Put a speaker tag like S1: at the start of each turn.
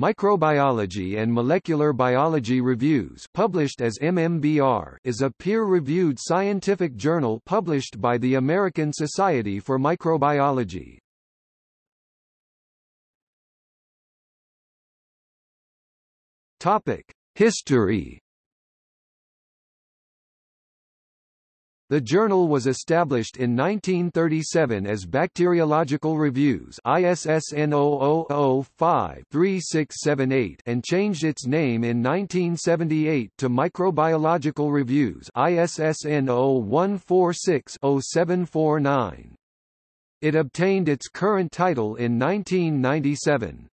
S1: Microbiology and Molecular Biology Reviews published as MMBR is a peer-reviewed scientific journal published by the American Society for Microbiology. History The journal was established in 1937 as Bacteriological Reviews ISSN 0005-3678 and changed its name in 1978 to Microbiological Reviews ISSN 0146-0749. It obtained its current title in 1997.